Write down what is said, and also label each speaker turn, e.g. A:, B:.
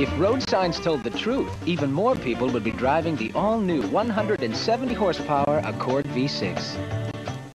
A: If road signs told the truth, even more people would be driving the all-new 170 horsepower Accord V6.